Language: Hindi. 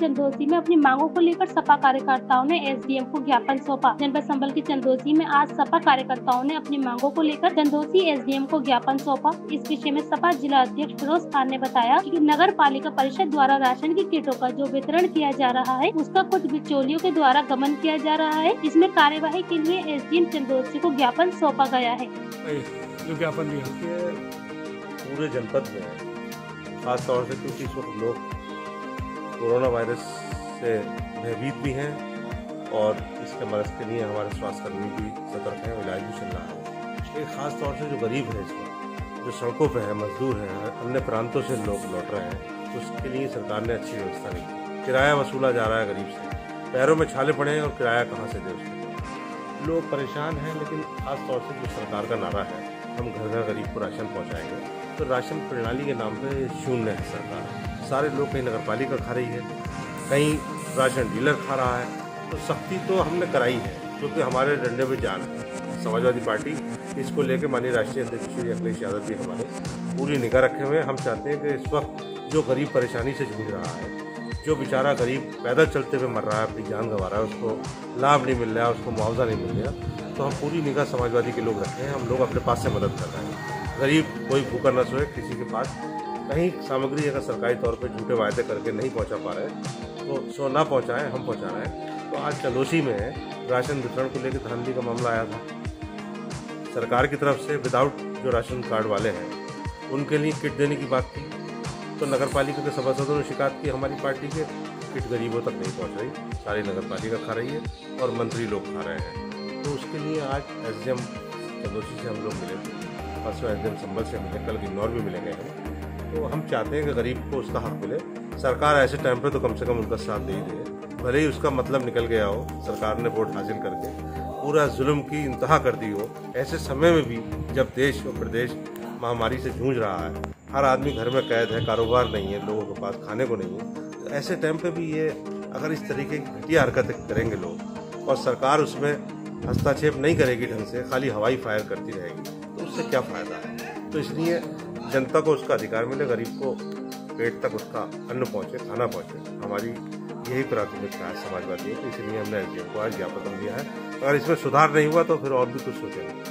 चंदोसी में अपनी मांगों को लेकर सपा कार्यकर्ताओं ने एसडीएम को ज्ञापन सौंपा। जनपद संबल की चंदोसी में आज सपा कार्यकर्ताओं ने अपनी मांगों को लेकर चंदोसी एसडीएम को ज्ञापन सौंपा। इस विषय में सपा जिला अध्यक्ष फिरोज खान ने बताया कि नगर पालिका परिषद द्वारा राशन की किटों का जो वितरण किया जा रहा है उसका कुछ बिचौलियों के द्वारा गमन किया जा रहा है। इसमें कार्यवाही के लिए एसडीएम चंदोसी को ज्ञापन सौंपा गया है। जो ज्ञापन दिया। पूरे जनपद में खास तौर से क्योंकि इस वक्त लोग कोरोना वायरस से भयभीत भी हैं और इसके मदद के लिए हमारे स्वास्थ्यकर्मी भी सतर्क हैं इलाज भी चल रहा है। एक खास तौर से जो गरीब है इस वक्त जो सड़कों पर है, मजदूर हैं, अन्य प्रांतों से लोग लौट रहे हैं तो उसके लिए सरकार ने अच्छी व्यवस्था नहीं की। किराया वसूला जा रहा है गरीब से। पैरों में छाले पड़े हैं और किराया कहाँ से दे उसको? लोग परेशान हैं, लेकिन खास तौर से जो सरकार का नारा है, हम घर घर गरीब को राशन पहुँचाएँगे। तो राशन प्रणाली के नाम पर शून्य है सरकार। सारे लोग कहीं नगर पालिका खा रही है, कहीं राशन डीलर खा रहा है तो सख्ती तो हमने कराई है, क्योंकि हमारे डंडे में जान है। समाजवादी पार्टी, इसको लेकर माननीय राष्ट्रीय अध्यक्ष श्री अखिलेश यादव जी हमारे पूरी निगाह रखे हुए हैं। हम चाहते हैं कि इस वक्त जो गरीब परेशानी से जूझ रहा है, जो बेचारा गरीब पैदल चलते हुए मर रहा है, अपनी जान गंवा रहा है, उसको लाभ नहीं मिल रहा है, उसको मुआवजा नहीं मिल रहा तो हम पूरी निगाह समाजवादी के लोग रखे हैं हम लोग अपने पास से मदद कर रहे हैं। गरीब कोई भूखा न सोए, किसी के पास कहीं सामग्री अगर सरकारी तौर पर झूठे वायदे करके नहीं पहुँचा पा रहे तो सो ना पहुंचाएँ, हम पहुँचा रहे हैं। तो आज चलोसी में राशन वितरण को लेकर धांधली का मामला आया था। सरकार की तरफ़ से विदाउट जो राशन कार्ड वाले हैं, उनके लिए किट देने की बात थी तो नगर पालिका के सभासदों ने शिकायत की, हमारी पार्टी के किट गरीबों तक नहीं पहुँच रही, सारी नगर पालिका खा रही है और मंत्री लोग खा रहे हैं। तो उसके लिए आज एस डी एम से हम लोग मिले परसों एस डी एम से मिले कल इंदौर भी मिलेंगे हम। तो हम चाहते हैं कि गरीब को उसका हक मिले। सरकार ऐसे टाइम पर तो कम से कम उनका साथ दे ही दे। भले ही उसका मतलब निकल गया हो, सरकार ने वोट हासिल करके। पूरा जुल्म की इंतहा कर दी हो। ऐसे समय में भी जब देश और प्रदेश महामारी से जूझ रहा है, हर आदमी घर में कैद है, कारोबार नहीं है, लोगों के पास खाने को नहीं है तो ऐसे टाइम पे भी ये अगर इस तरीके की घटिया हरकतें करेंगे लोग और सरकार उसमें हस्तक्षेप नहीं करेगी ढंग से, खाली हवाई फायर करती रहेगी तो उससे क्या फ़ायदा है? तो इसलिए जनता को उसका अधिकार मिले, गरीब को पेट तक उसका अन्न पहुँचे, खाना पहुँचे। हमारी यही प्राथमिकता है समाजवादी तो इसलिए हमने एस को आज ज्ञापन दिया है। अगर इसमें सुधार नहीं हुआ तो फिर और भी कुछ सोचेंगे।